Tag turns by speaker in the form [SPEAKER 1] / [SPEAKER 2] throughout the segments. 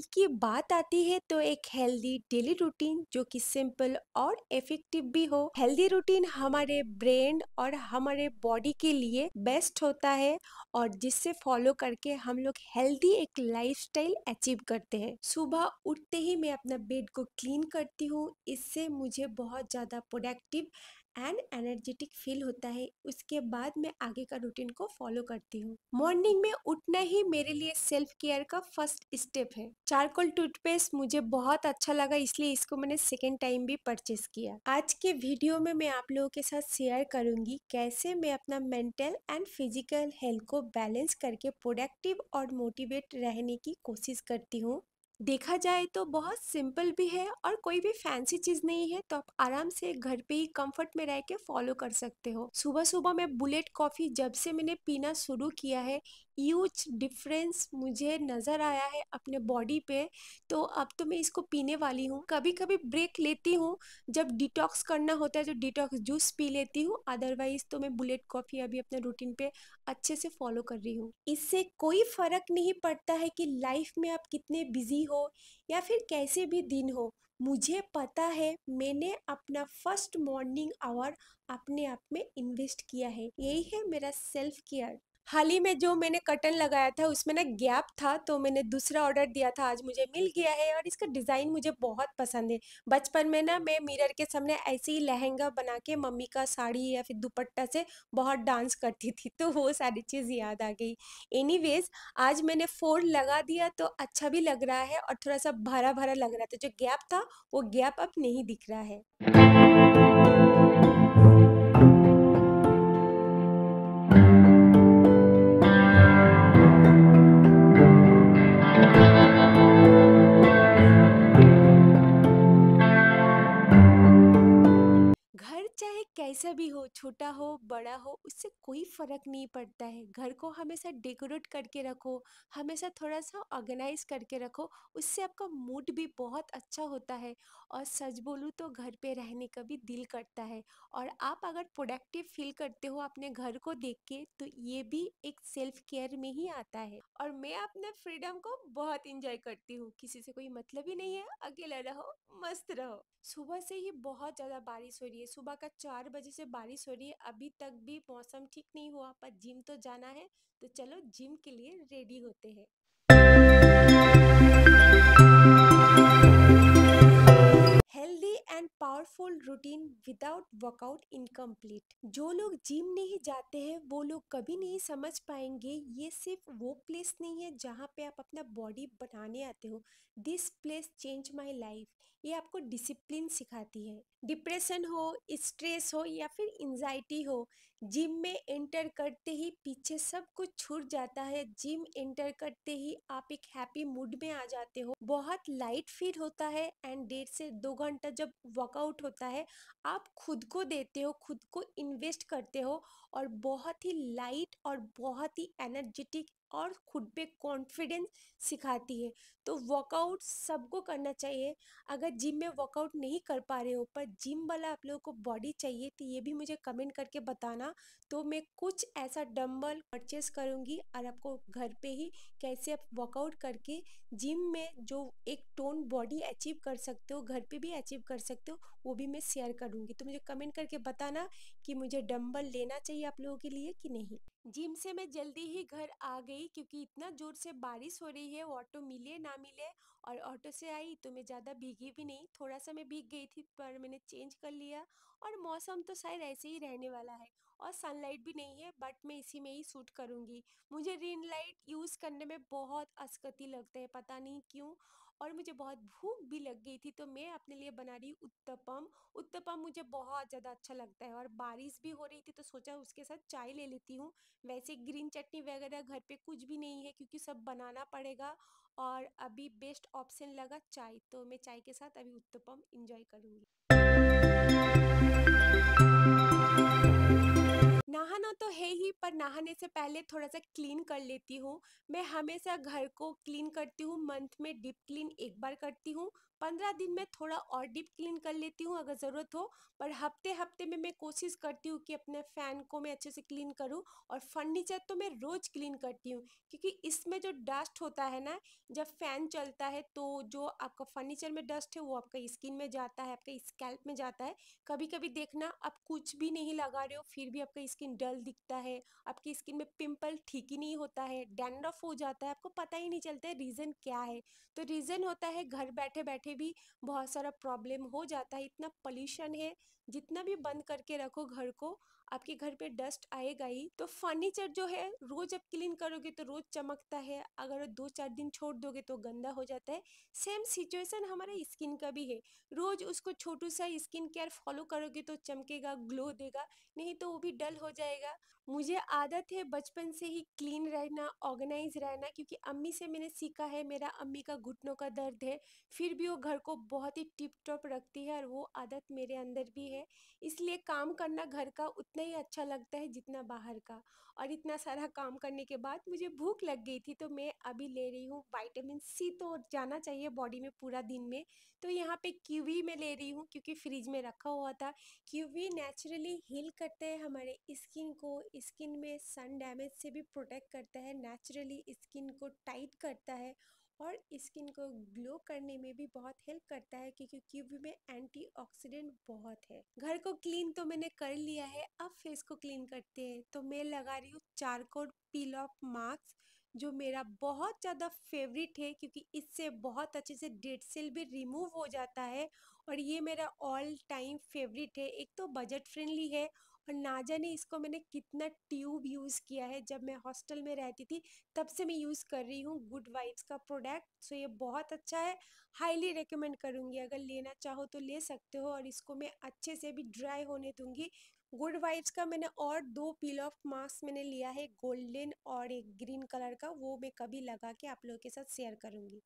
[SPEAKER 1] Health की बात आती है तो एक हेल्दी डेली रूटीन जो कि सिंपल और इफ़ेक्टिव भी हो। हेल्दी रूटीन हमारे ब्रेन और हमारे बॉडी के लिए बेस्ट होता है और जिससे फॉलो करके हम लोग हेल्दी एक लाइफस्टाइल अचीव करते हैं। सुबह उठते ही मैं अपना बेड को क्लीन करती हूँ, इससे मुझे बहुत ज़्यादा प्रोडक्टिव एंड एनर्जेटिक फील होता है, उसके बाद मैं आगे का रूटीन को फॉलो करती हूँ। मॉर्निंग में उठना ही मेरे लिए सेल्फ केयर का फ़र्स्ट स्टेप है। चारकोल टूथपेस्ट मुझे बहुत अच्छा लगा, इसलिए इसको मैंने सेकेंड टाइम भी परचेस किया। आज के वीडियो में मैं आप लोगों के साथ शेयर करूँगी कैसे मैं अपना मेंटल एंड फ़िज़िकल हेल्थ को बैलेंस करके प्रोडक्टिव और मोटिवेट रहने की कोशिश करती हूँ। देखा जाए तो बहुत सिंपल भी है और कोई भी फैंसी चीज़ नहीं है तो आप आराम से घर पे ही कंफर्ट में रह के फॉलो कर सकते हो। सुबह सुबह मैं बुलेट कॉफ़ी जब से मैंने पीना शुरू किया है ह्यूज डिफरेंस मुझे नज़र आया है अपने बॉडी पे। तो अब तो मैं इसको पीने वाली हूँ। कभी कभी ब्रेक लेती हूँ। जब डिटॉक्स करना होता है तो डिटॉक्स जूस पी लेती हूँ। अदरवाइज़ तो मैं बुलेट कॉफ़ी अभी अपने रूटीन पे अच्छे से फॉलो कर रही हूँ। इससे कोई फ़र्क नहीं पड़ता है कि लाइफ में आप कितने बिज़ी हो या फिर कैसे भी दिन हो। मुझे पता है मैंने अपना फ़र्स्ट मॉर्निंग आवर अपने आप में इन्वेस्ट किया है। यही है मेरा सेल्फ केयर हाल ही में जो मैंने कटन लगाया था, उसमें ना गैप था तो मैंने दूसरा ऑर्डर दिया था, आज मुझे मिल गया है और इसका डिज़ाइन मुझे बहुत पसंद है। बचपन में ना मैं मिरर के सामने ऐसे ही लहंगा बना के मम्मी का साड़ी या फिर दुपट्टा से बहुत डांस करती थी तो वो सारी चीज़ याद आ गई। एनीवेज, आज मैंने फोर लगा दिया तो अच्छा भी लग रहा है और थोड़ा सा भरा भरा लग रहा था। जो गैप था, वो गैप अब नहीं दिख रहा है। कैसा भी हो, छोटा हो, बड़ा हो, उससे कोई फ़र्क नहीं पड़ता है। घर को हमेशा डेकोरेट करके रखो, हमेशा थोड़ा सा ऑर्गेनाइज करके रखो, उससे आपका मूड भी बहुत अच्छा होता है। और सच बोलूँ तो घर पे रहने का भी दिल करता है। और आप अगर प्रोडक्टिव फील करते हो अपने घर को देख के तो ये भी एक सेल्फ केयर में ही आता है। और मैं अपने फ्रीडम को बहुत इंजॉय करती हूँ। किसी से कोई मतलब ही नहीं है। अकेला रहो, मस्त रहो। सुबह से ही बहुत ज़्यादा बारिश हो रही है। सुबह का चार बजे से बारिश हो रही है। अभी तक भी मौसम ठीक नहीं हुआ, पर जिम तो जाना है। तो चलो जिम के लिए रेडी होते हैं। Healthy and powerful routine without workout incomplete. जो लोग जिम नहीं जाते हैं, वो लोग कभी नहीं समझ पाएँगे, ये सिर्फ़ वो प्लेस नहीं है जहाँ पे आप अपना बॉडी बनाने आते हो। This place change my life. ये आपको डिसिप्लिन सिखाती है। डिप्रेशन हो स्ट्रेस हो या फिर एंजाइटी हो जिम में एंटर करते ही पीछे सब कुछ छूट जाता है। जिम एंटर करते ही आप एक हैप्पी मूड में आ जाते हो। बहुत लाइट फील होता है एंड डेढ़ से दो घंटा जब वर्कआउट होता है, आप खुद को देते हो, खुद को इन्वेस्ट करते हो और बहुत ही लाइट और बहुत ही एनर्जेटिक और खुद पे कॉन्फिडेंस सिखाती है। तो वर्कआउट सबको करना चाहिए। अगर जिम में वर्कआउट नहीं कर पा रहे हो, पर जिम वाला आप लोगों को बॉडी चाहिए तो ये भी मुझे कमेंट करके बताना। तो मैं कुछ ऐसा डंबल परचेस करूँगी और आपको घर पे ही कैसे आप वर्कआउट करके जिम में जो एक टोन बॉडी अचीव कर सकते हो, घर पे भी अचीव कर सकते हो, वो भी मैं शेयर करूँगी। तो मुझे कमेंट करके बताना कि मुझे डम्बल लेना चाहिए आप लोगों के लिए कि नहीं? जिम से मैं जल्दी ही घर आ गई क्योंकि इतना ज़ोर से बारिश हो रही है, ऑटो मिले, ना मिले और ऑटो से आई तो मैं ज़्यादा भीगी भी नहीं। थोड़ा सा मैं भीग गई थी पर मैंने चेंज कर लिया और मौसम तो शायद ऐसे ही रहने वाला है। और सनलाइट भी नहीं है बट मैं इसी में ही सूट करूँगी। मुझे रिन लाइट यूज़ करने में बहुत असकती लगता है, पता नहीं क्यों। और मुझे बहुत भूख भी लग गई थी तो मैं अपने लिए बना रही उत्तपम। उत्तपम मुझे बहुत ज़्यादा अच्छा लगता है और बारिश भी हो रही थी तो सोचा उसके साथ चाय ले लेती हूँ। वैसे ग्रीन चटनी वगैरह घर पे कुछ भी नहीं है, क्योंकि सब बनाना पड़ेगा और अभी बेस्ट ऑप्शन लगा चाय तो मैं चाय के साथ अभी उत्तपम इंजॉय करूँगी। नहाना तो है ही, पर नहाने से पहले थोड़ा सा क्लीन कर लेती हूँ। मैं हमेशा घर को क्लीन करती हूँ, मंथ में डीप क्लीन एक बार करती हूँ। पंद्रह दिन में थोड़ा और डीप क्लीन कर लेती हूँ अगर ज़रूरत हो, पर हफ़्ते हफ़्ते में मैं कोशिश करती हूँ कि अपने फ़ैन को मैं अच्छे से क्लीन करूँ और फर्नीचर तो मैं रोज़ क्लीन करती हूँ, क्योंकि इसमें जो डस्ट होता है ना, जब फ़ैन चलता है तो जो आपका फर्नीचर में डस्ट है वो आपका स्किन में जाता है, आपका स्कैल्प में जाता है। कभी कभी देखना आप कुछ भी नहीं लगा रहे हो, फिर भी आपका स्किन डल दिखता है, आपकी स्किन में पिंपल ठीक ही नहीं होता है, डैंड्रफ हो जाता है, आपको पता ही नहीं चलता है रीज़न क्या है। तो रीज़न होता है घर बैठे बैठे भी बहुत सारा प्रॉब्लम हो जाता है, इतना पॉल्यूशन है, जितना भी बंद करके रखो घर को आपके घर पे डस्ट आएगा ही तो फर्नीचर जो है रोज आप क्लीन करोगे तो रोज चमकता है, अगर दो चार दिन छोड़ दोगे तो गंदा हो जाता है। सेम सिचुएशन हमारे स्किन का भी है, रोज उसको छोटू सा स्किन केयर फॉलो करोगे तो चमकेगा, ग्लो देगा, नहीं तो वो भी डल हो जाएगा। मुझे आदत है बचपन से ही क्लीन रहना, ऑर्गेनाइज रहना, क्योंकि अम्मी से मैंने सीखा है, मेरा अम्मी का घुटनों का दर्द है, फिर भी वो घर को बहुत ही टिप टॉप रखती है और वो आदत मेरे अंदर भी है। इसलिए काम करना घर का उतना ही अच्छा लगता है जितना बाहर का। और इतना सारा काम करने के बाद मुझे भूख लग गई थी तो मैं अभी ले रही हूँ वाइटामिन सी तो जाना चाहिए बॉडी में पूरा दिन में। तो यहाँ पे कीवी में ले रही हूँ क्योंकि फ्रिज में रखा हुआ था। कीवी नेचुरली हील करते हैं हमारे स्किन को, स्किन में सन डैमेज से भी प्रोटेक्ट करता है, नेचुरली स्किन को टाइट करता है। और स्किन को ग्लो करने में भी बहुत हेल्प करता है क्योंकि कीवी में एंटीऑक्सीडेंट बहुत है। घर को क्लीन तो मैंने कर लिया है, अब फेस को क्लीन करते हैं। तो मैं लगा रही हूँ चारकोल पील ऑफ़ मास्क, जो मेरा बहुत ज़्यादा फेवरेट है क्योंकि इससे बहुत अच्छे से डेड सेल भी रिमूव हो जाता है और ये मेरा ऑल टाइम फेवरेट है। एक तो बजट फ्रेंडली है और ना जाने इसको मैंने कितना ट्यूब यूज़ किया है। जब मैं हॉस्टल में रहती थी, तब से मैं यूज़ कर रही हूँ गुड वाइब्स का प्रोडक्ट। सो, ये बहुत अच्छा है। हाईली रिकमेंड करूँगी, अगर लेना चाहो तो ले सकते हो और इसको मैं अच्छे से भी ड्राई होने दूँगी। गुड वाइब्स का मैंने और दो पील ऑफ़ मास्क मैंने लिया है, गोल्डन और एक ग्रीन कलर का, वो मैं कभी लगा के आप लोगों के साथ शेयर करूँगी।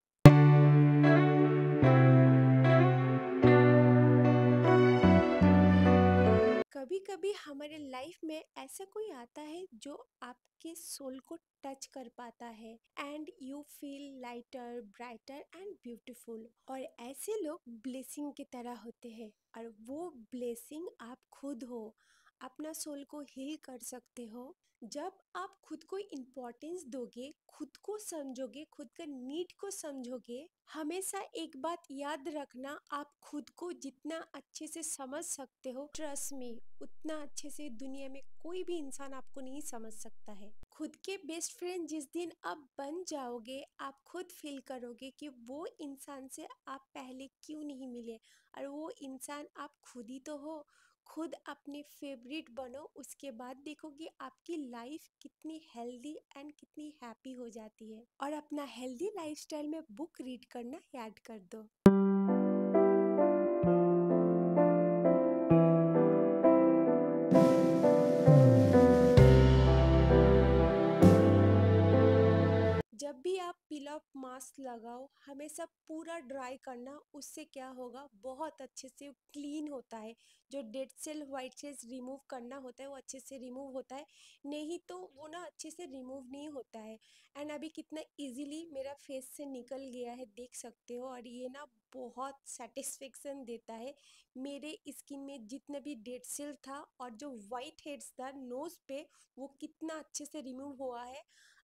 [SPEAKER 1] कभी कभी हमारे लाइफ में ऐसा कोई आता है जो आपके सोल को टच कर पाता है and you feel lighter, brighter and beautiful और ऐसे लोग ब्लेसिंग की तरह होते हैं और वो ब्लेसिंग आप खुद हो। अपना सोल को हील कर सकते हो। जब आप खुद को इम्पोर्टेंस दोगे, खुद को समझोगे, खुद का नीड को समझोगे, हमेशा एक बात याद रखना, आप खुद को जितना अच्छे से समझ सकते हो ट्रस्ट में उतना अच्छे से दुनिया में कोई भी इंसान आपको नहीं समझ सकता है। खुद के बेस्ट फ्रेंड जिस दिन आप बन जाओगे, आप खुद फील करोगे कि वो इंसान से आप पहले क्यों नहीं मिले? और वो इंसान आप खुद ही तो हो। खुद अपने फेवरेट बनो, उसके बाद देखोगे आपकी लाइफ कितनी हेल्दी एंड कितनी हैप्पी हो जाती है। और अपना हेल्दी लाइफस्टाइल में बुक रीड करना याद कर दो। जब भी आप पील ऑफ़ मास्क लगाओ हमेशा पूरा ड्राई करना, उससे क्या होगा? बहुत अच्छे से क्लीन होता है। जो dead cell white cells remove करना होता है, वो अच्छे से रिमूव होता है। नहीं तो वो ना अच्छे से रिमूव नहीं होता है। एंड अभी कितना इजीली मेरा फेस से निकल गया है, देख सकते हो। और ये ना बहुत सेटिस्फेक्शन देता है। मेरे स्किन में जितना भी डेड सेल था और जो वाइट हेड्स था नोज़ पे, वो कितना अच्छे से रिमूव हुआ है।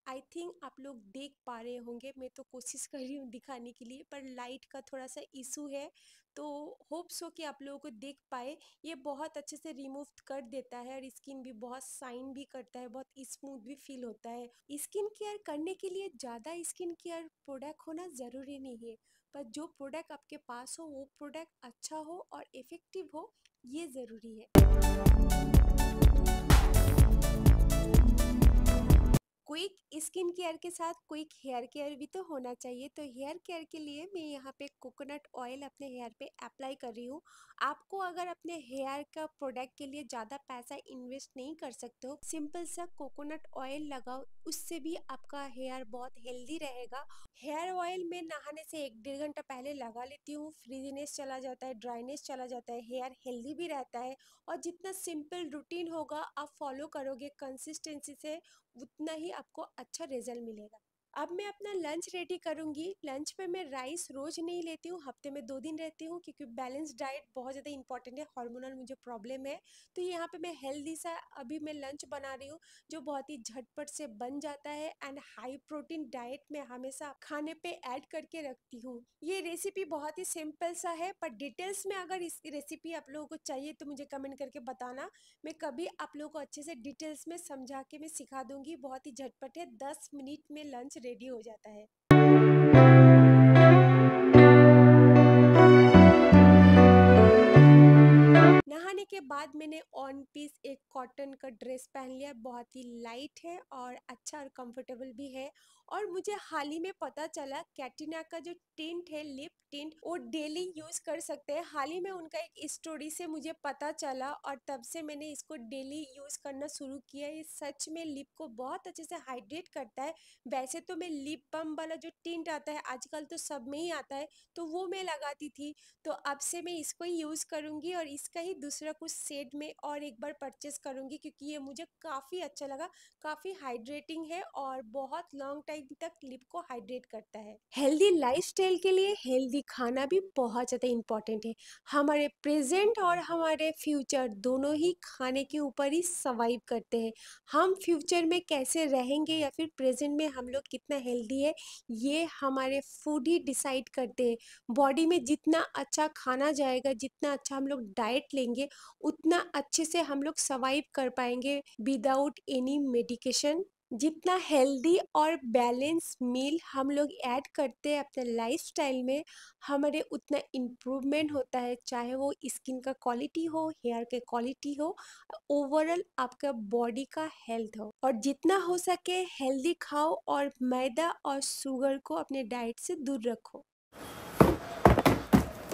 [SPEAKER 1] आई थिंक आप लोग देख पा रहे होंगे मैं तो कोशिश कर रही हूँ दिखाने के लिए, पर लाइट का थोड़ा सा इशू है। तो होप्स हो कि आप लोगों को देख पाए। ये बहुत अच्छे से रिमूव कर देता है और स्किन भी बहुत साइन भी करता है, बहुत स्मूथ भी फील होता है। स्किन केयर करने के लिए ज़्यादा स्किन केयर प्रोडक्ट होना ज़रूरी नहीं है। पर जो प्रोडक्ट आपके पास हो, वो प्रोडक्ट अच्छा हो और इफ़ेक्टिव हो, ये ज़रूरी है। स्किन केयर के साथ क्विक हेयर केयर भी तो होना चाहिए। तो हेयर केयर के लिए मैं यहाँ पे कोकोनट ऑयल अपने हेयर पे अप्लाई कर रही हूँ। आपको अगर अपने हेयर का प्रोडक्ट के लिए ज़्यादा पैसा इन्वेस्ट नहीं कर सकते हो, सिंपल सा कोकोनट ऑयल लगाओ उससे भी आपका हेयर बहुत हेल्दी रहेगा। हेयर ऑयल में नहाने से एक डेढ़ घंटा पहले लगा लेती हूँ, फ्रीजीनेस चला जाता है, ड्राइनेस चला जाता है, हेयर हेल्दी भी रहता है और जितना सिंपल रूटीन होगा आप फॉलो करोगे, कंसिस्टेंसी से, उतना ही आपको अच्छा रिज़ल्ट मिलेगा। अब मैं अपना लंच रेडी करूँगी। लंच पे मैं राइस रोज नहीं लेती हूँ, हफ़्ते में दो दिन रहती हूँ, क्योंकि बैलेंस डाइट बहुत ज़्यादा इंपॉर्टेंट है, हार्मोनल मुझे प्रॉब्लम है। तो यहाँ पे मैं हेल्दी सा अभी मैं लंच बना रही हूँ, जो बहुत ही झटपट से बन जाता है एंड हाई प्रोटीन डाइट में हमेशा खाने पर ऐड करके रखती हूँ। ये रेसिपी बहुत ही सिंपल सा है, पर डिटेल्स में अगर इस रेसिपी आप लोगों को चाहिए तो मुझे कमेंट करके बताना। मैं कभी आप लोगों को अच्छे से डिटेल्स में समझा के मैं सिखा दूँगी। बहुत ही झटपट है, दस मिनट में लंच रेडी हो जाता है। नहाने के बाद मैंने ऑन पीस एक कॉटन का ड्रेस पहन लिया, बहुत ही लाइट है और अच्छा और कंफर्टेबल भी है। और मुझे हाल ही में पता चला कैटिना का जो टिंट है, लिप टिंट, वो डेली यूज़ कर सकते हैं। हाल ही में उनका एक स्टोरी से मुझे पता चला और तब से मैंने इसको डेली यूज़ करना शुरू किया ये सच में लिप को बहुत अच्छे से हाइड्रेट करता है। वैसे तो मैं लिप बम वाला जो टिंट आता है, आजकल तो सब में ही आता है तो वो मैं लगाती थी। तो अब से मैं इसको ही यूज़ करूँगी और इसका ही दूसरा कुछ सेट में और एक बार परचेस करूँगी, क्योंकि ये मुझे काफ़ी अच्छा लगा, काफ़ी हाइड्रेटिंग है और बहुत लॉन्ग टाइम तक लिप को हाइड्रेट करता है। हेल्दी लाइफस्टाइल के लिए हेल्दी खाना भी बहुत ज़्यादा इम्पोर्टेंट है। हमारे प्रेजेंट और हमारे फ्यूचर दोनों ही खाने के ऊपर ही सर्वाइव करते हैं। हम फ्यूचर में कैसे रहेंगे या फिर प्रेजेंट में हम लोग कितना हेल्दी है, ये हमारे फ़ूड ही डिसाइड करते हैं। बॉडी में जितना अच्छा खाना जाएगा, जितना अच्छा हम लोग डाइट लेंगे, उतना अच्छे से हम लोग सर्वाइव कर पाएँगे विदाउट एनी मेडिकेशन जितना हेल्दी और बैलेंस मील हम लोग ऐड करते हैं अपने लाइफस्टाइल में, हमारे उतना इम्प्रूवमेंट होता है, चाहे वो स्किन का क्वालिटी हो, हेयर के क्वालिटी हो, ओवरऑल आपका बॉडी का हेल्थ हो। और जितना हो सके हेल्दी खाओ और मैदा और शुगर को अपने डाइट से दूर रखो।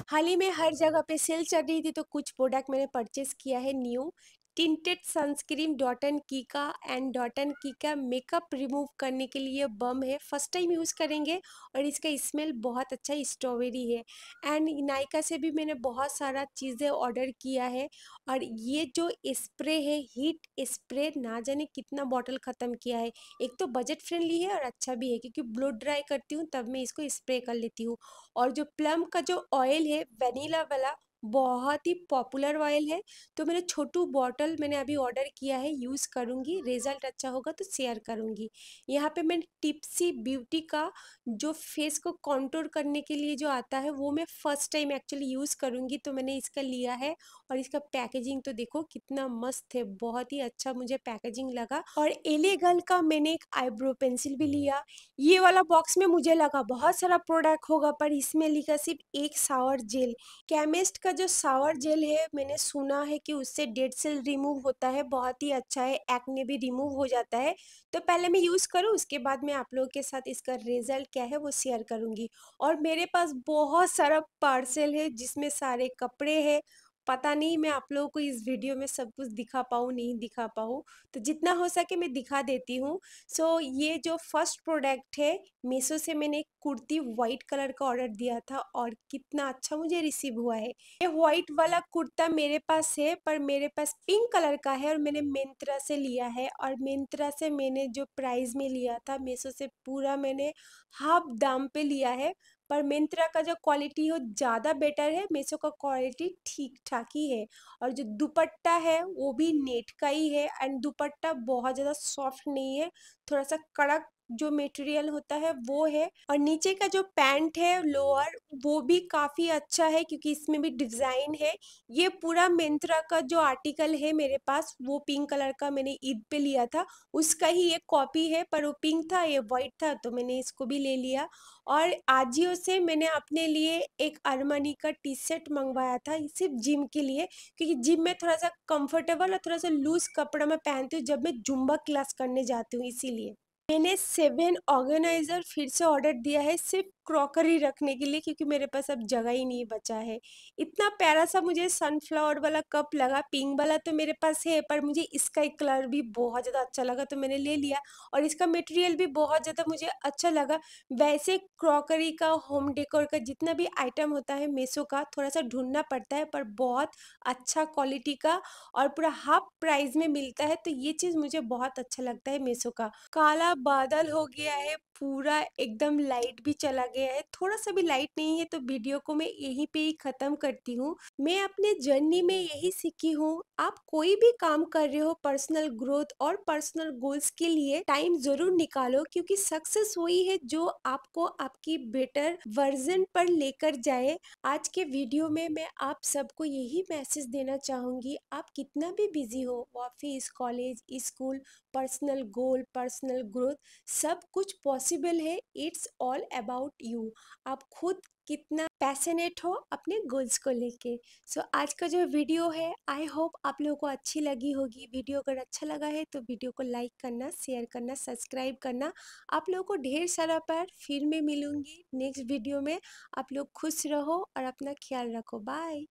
[SPEAKER 1] हाल ही में हर जगह पे सेल चल रही थी तो कुछ प्रोडक्ट मैंने परचेस किया है new tinted sunscreen Dot and Key का एंड डॉट की का मेकअप रिमूव करने के लिए बम है। फ़र्स्ट टाइम यूज़ करेंगे और इसका स्मेल बहुत अच्छा स्ट्रॉबेरी है। एंड नायका से भी मैंने बहुत सारा चीज़ें ऑर्डर किया है और ये जो स्प्रे है हीट स्प्रे ना जाने कितना बॉटल ख़त्म किया है। एक तो बजट फ्रेंडली है और अच्छा भी है क्योंकि ब्लो ड्राई करती हूँ तब मैं इसको स्प्रे कर लेती हूँ। और जो प्लम का जो ऑयल है वनीला वाला बहुत ही पॉपुलर ऑयल है। तो मैंने छोटू बॉटल मैंने अभी ऑर्डर किया है, यूज़ करूँगी, रिज़ल्ट अच्छा होगा तो शेयर करूँगी। यहाँ पे मैंने टिप्सी ब्यूटी का जो फेस को कंट्रोल करने के लिए जो आता है, वो मैं फ़र्स्ट टाइम एक्चुअली यूज़ करूँगी। तो मैंने इसका लिया है और इसका पैकेजिंग तो देखो कितना मस्त है, बहुत ही अच्छा मुझे पैकेजिंग लगा। और एलेगल का मैंने एक आईब्रो पेंसिल भी लिया। ये वाला बॉक्स में मुझे लगा बहुत सारा प्रोडक्ट होगा, पर इसमें लिखा सिर्फ़ एक सावर जेल। केमिस्ट का जो सावर जेल है, मैंने सुना है कि उससे डेड सेल रिमूव होता है, बहुत ही अच्छा है, एक्ने भी रिमूव हो जाता है। तो पहले मैं यूज़ करूँ, उसके बाद मैं आप लोगों के साथ इसका रिज़ल्ट क्या है वो शेयर करूँगी। और मेरे पास बहुत सारा पार्सल है जिसमें सारे कपड़े हैं पता नहीं मैं आप लोगों को इस वीडियो में सब कुछ दिखा पाऊँ नहीं दिखा पाऊँ तो जितना हो सके मैं दिखा देती हूँ। सो so, ये जो फ़र्स्ट प्रोडक्ट है मीशो से मैंने एक कुर्ती वाइट कलर का ऑर्डर दिया था और कितना अच्छा मुझे रिसीव हुआ है। ये वाइट वाला कुर्ता मेरे पास है पर मेरे पास पिंक कलर का है और मैंने मिंत्रा से लिया है और मिंत्रा से मैंने जो प्राइस में लिया था मीशो से पूरा मैंने हाफ़ दाम पे लिया है। पर मिंत्रा का जो क्वालिटी हो ज़्यादा बेटर है मेसो का क्वालिटी ठीक ठाक ही है। और जो दुपट्टा है वो भी नेट का ही है एंड दुपट्टा बहुत ज़्यादा सॉफ्ट नहीं है थोड़ा सा कड़क जो मटेरियल होता है वो है और नीचे का जो पैंट है, लोअर, वो भी काफ़ी अच्छा है क्योंकि इसमें भी डिज़ाइन है। ये पूरा मिंत्रा का जो आर्टिकल है मेरे पास, वो पिंक कलर का मैंने ईद पे लिया था। उसका ही एक कॉपी है, पर वो पिंक था, ये वाइट था तो मैंने इसको भी ले लिया। और आजियो से मैंने अपने लिए एक अरमानी का टी शर्ट मंगवाया था सिर्फ़ जिम के लिए, क्योंकि जिम में थोड़ा सा कंफर्टेबल और थोड़ा सा लूज कपड़ा मैं पहनती हूँ, जब मैं जुम्बा क्लास करने जाती हूँ, इसीलिए। मैंने सेवन ऑर्गेनाइजर फिर से ऑर्डर दिया है सिर्फ़ क्रॉकरी रखने के लिए, क्योंकि मेरे पास अब जगह ही नहीं बचा है। इतना प्यारा सा मुझे सनफ्लावर वाला कप लगा पिंक वाला तो मेरे पास है, पर मुझे इसका एक कलर भी बहुत ज़्यादा अच्छा लगा तो मैंने ले लिया। और इसका मटेरियल भी बहुत ज़्यादा मुझे अच्छा लगा। वैसे क्रॉकरी का होम डेकोर का जितना भी आइटम होता है मेसो का, थोड़ा सा ढूंढना पड़ता है, पर बहुत अच्छा क्वालिटी का और पूरा हाफ़ प्राइस में मिलता है तो ये चीज़ मुझे बहुत अच्छा लगता है मेसो का। काला बादल हो गया है, पूरा एकदम लाइट भी चला गया है थोड़ा सा भी लाइट नहीं है तो वीडियो को मैं यहीं पे ही ख़त्म करती हूँ। मैं अपने जर्नी में यही सीखी हूँ। आप कोई भी काम कर रहे हो पर्सनल ग्रोथ और पर्सनल गोल्स के लिए टाइम ज़रूर निकालो क्योंकि सक्सेस वही है जो आपको आपकी बेटर वर्जन पर लेकर जाए। आज के वीडियो में मैं आप सबको यही मैसेज देना चाहूँगी, आप कितना भी बिज़ी हो, office, college, school, personal goal, personal growth, सब कुछ पॉसिबल है। इट्स ऑल अबाउट यू आप खुद कितना पैसनेट हो अपने गोल्स को लेके। सो so, आज का जो वीडियो है आई होप आप लोगों को अच्छी लगी होगी। वीडियो अगर अच्छा लगा है तो वीडियो को लाइक करना शेयर करना सब्सक्राइब करना। आप लोगों को ढेर सारा प्यार। फिर मैं मिलूँगी नेक्स्ट वीडियो में। आप लोग खुश रहो और अपना ख्याल रखो। बाय।